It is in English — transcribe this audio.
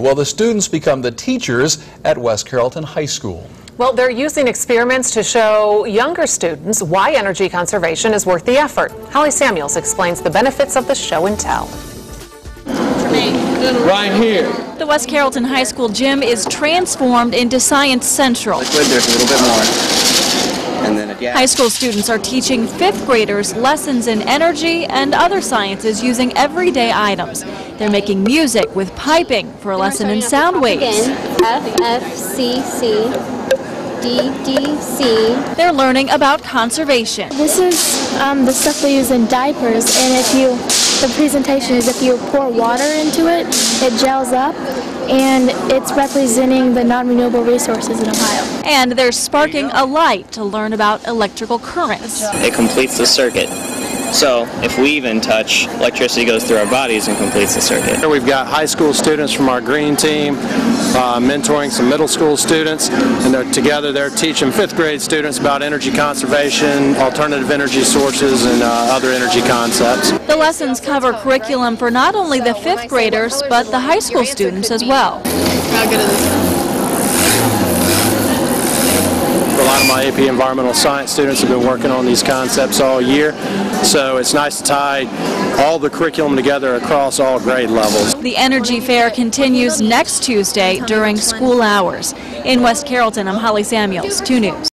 Well, the students become the teachers at West Carrollton High School. Well, they're using experiments to show younger students why energy conservation is worth the effort. Holly Samuels explains the benefits of the show and tell. Right here. The West Carrollton High School gym is transformed into Science Central. liquid, there's a little bit more. And then, yeah. High school students are teaching fifth graders lessons in energy and other sciences using everyday items. They're making music with piping for a lesson in sound waves. Again, F, F, C, C, D, D, C. They're learning about conservation. This is um, the stuff they use in diapers, and if you, the presentation is if you pour water into it, it gels up, and it's representing the non-renewable resources in Ohio. And they're sparking a light to learn about electrical currents. It completes the circuit. So if we even touch, electricity goes through our bodies and completes the circuit. Here we've got high school students from our green team uh, mentoring some middle school students, and they're together they're teaching fifth grade students about energy conservation, alternative energy sources, and uh, other energy concepts. The lessons cover curriculum for not only the fifth graders, but the high school students as well. A lot of my AP environmental science students have been working on these concepts all year, so it's nice to tie all the curriculum together across all grade levels. The Energy Fair continues next Tuesday during school hours. In West Carrollton, I'm Holly Samuels, 2 News.